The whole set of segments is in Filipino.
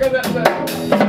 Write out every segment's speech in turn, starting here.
các bạn.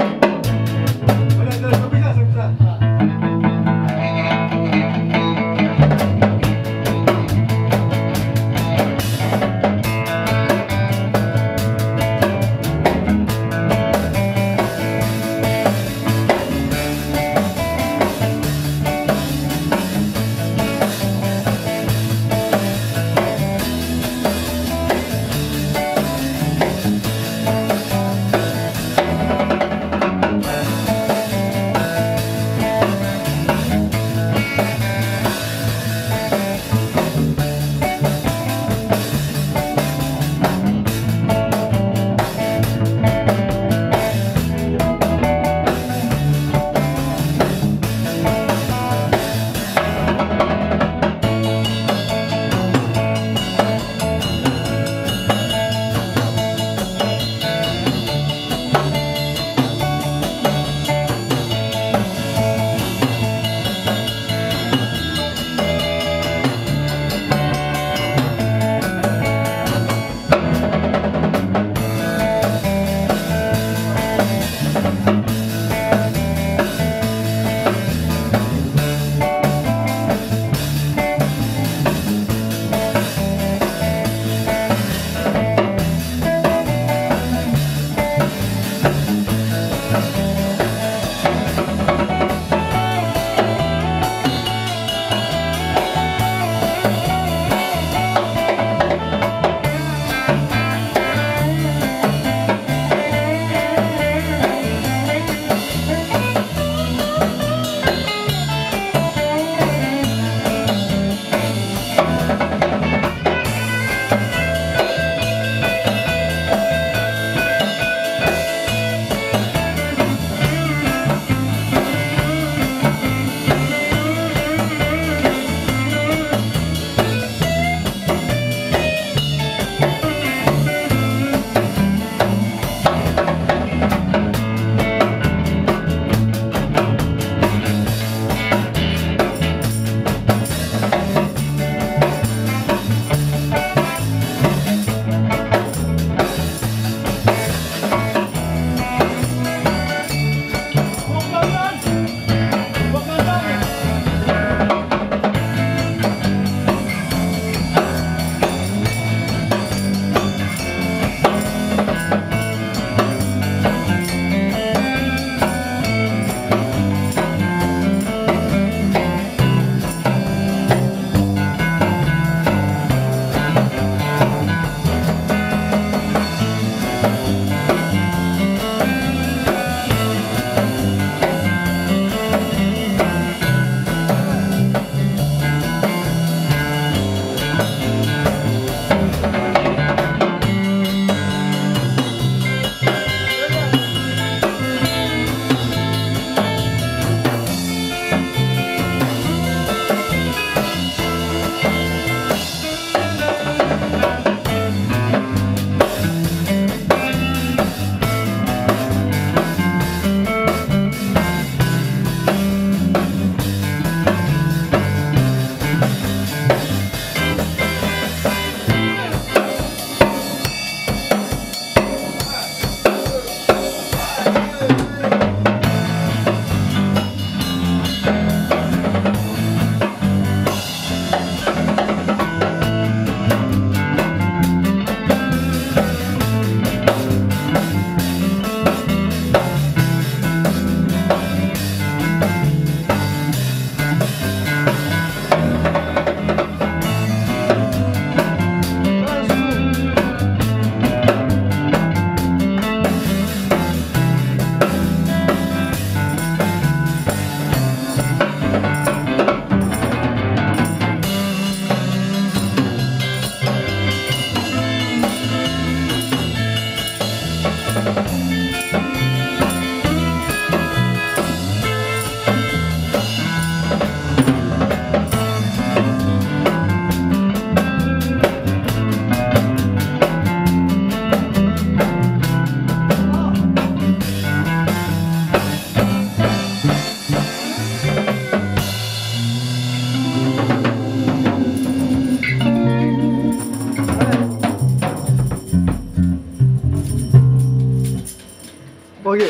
Pogi.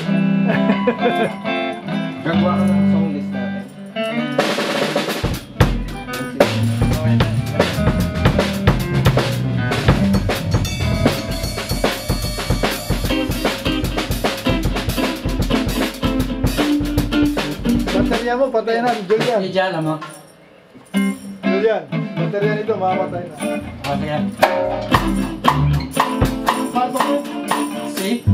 Gagawa ka ng song list natin. Baterya mo, patayin na. Julian. Hindi dyan, ano? Julian. Baterya nito, mamamatay na. Okay. See?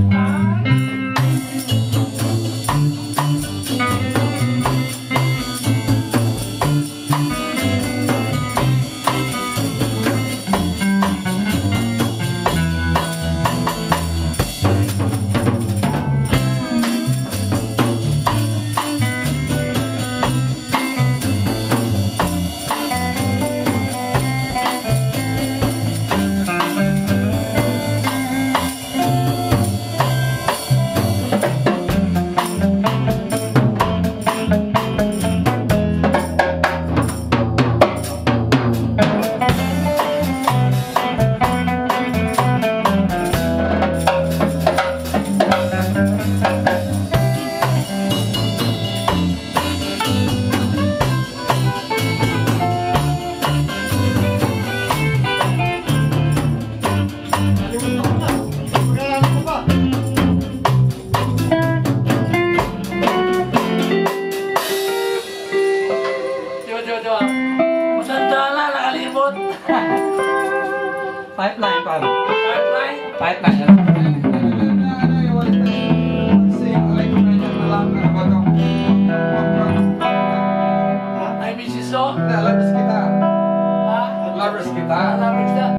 Thank you.